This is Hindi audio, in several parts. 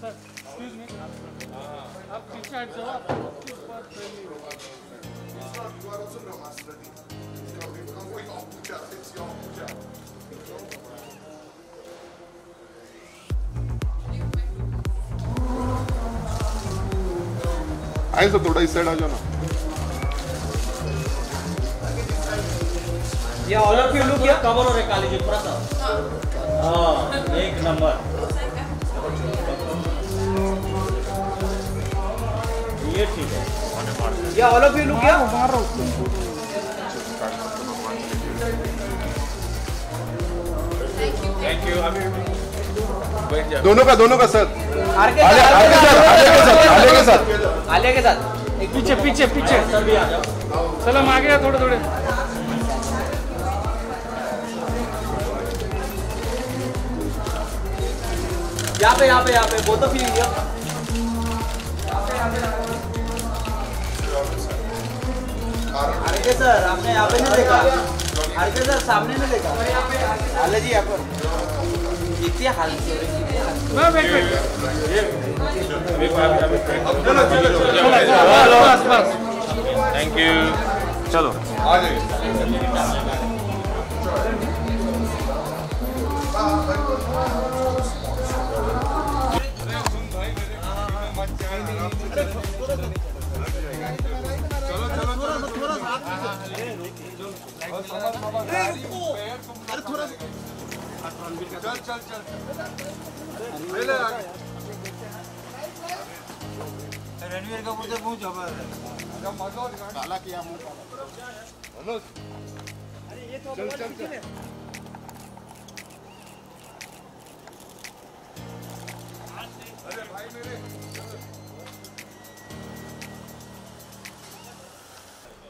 सर एक्सक्यूज मी आप पीछे हट जाओ आपकी बात पहले आए सर थोड़ा इस साइड आ जाओ ना ये ऑल ऑफ़ यू लुक या कवर हो रहे काली जी थोड़ा सा हाँ एक नंबर। ये ठीक है। ये ऑल ऑफ़ यू लुक या दोनों का दोनों का सर। आर के आले के साथ आले के साथ आले के साथ आलिया के साथ एक पीछे पीछे पीछे। सर भी आ जाओ। चलो हम आगे थोड़े थोड़े। यहाँ पे यहाँ पे यहाँ पे। Both of you here are के सर आपने यहाँ पे नहीं देखा? आर सर सामने नहीं देखा? आले जी यहाँ पर इतनी हाल मैं वेट वेट बस बस थैंक यू चलो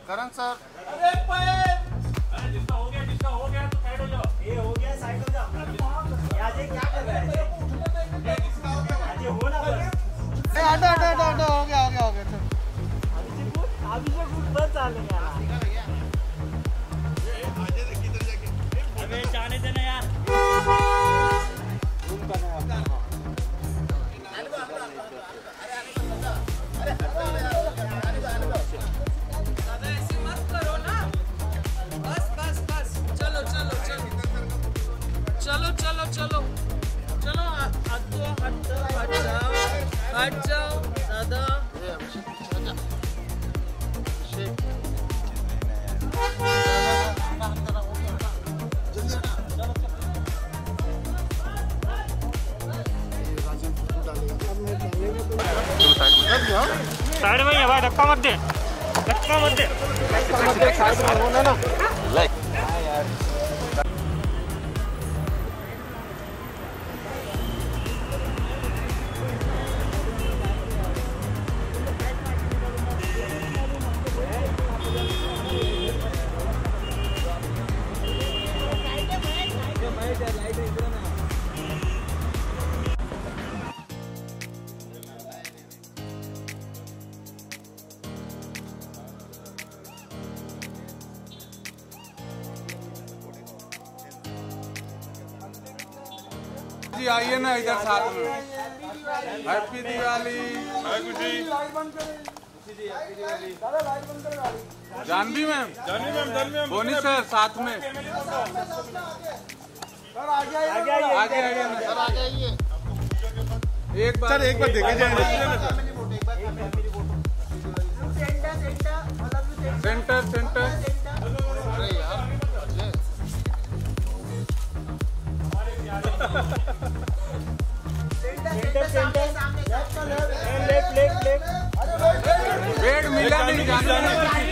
करण सर। ऐसे मत करो ना बस बस बस चलो चलो चलो चलो चलो चलो। चलो आ- हट दो, हट जाओ हट जाओ। साइड में ही है भाई धक्का मत दे धक्का मत दे जी आइए ना इधर साथ में। Happy Diwali Janhvi ma'am? Janhvi ma'am Janhvi ma'am Boney sir साथ में। आगे आइए सर आ जाइए एक बार एक बार देखे जाए। Centre centre.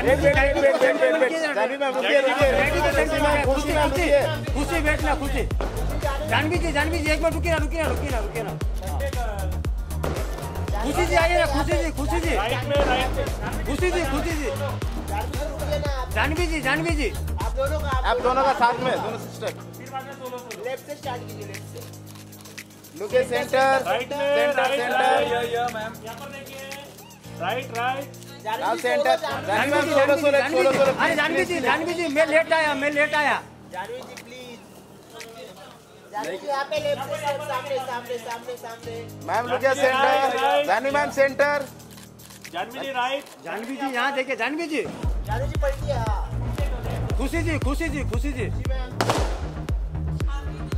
राइट राइट देखिए सेंटर everyone right. खुशी बैठना खुशी. जानवी जी जानवी जी एक बार रुकिए ना रुकिए ना रुकिए ना रुकिए ना. खुशी जी आइए ना खुशी जी खुशी जी. खुशी जी खुशी जी. जानवी जी जानवी जी. आप दोनों का साथ में दोनों सिस्टर लेफ़्ट से स्टार्ट कीजिए लेफ़्ट से. लुके सेंटर में, सेंटर सेंटर। right. यहाँ पर देखिए. Right, right. Now centre Janhvi solo ji solo solo solo अरे जानवी जी जानवी जी मैं लेट आया मैं लेट आया। जानवी जी प्लीज़ जानवी जी यहाँ पे लेफ़्ट सामने सामने सामने सामने। Ma'am look centre Janhvi ma'am centre Janhvi ji right. Janhvi ji यहाँ देखिए जानवी जी। जानवी जी पलटिए हाँ। खुशी जी खुशी जी खुशी जी।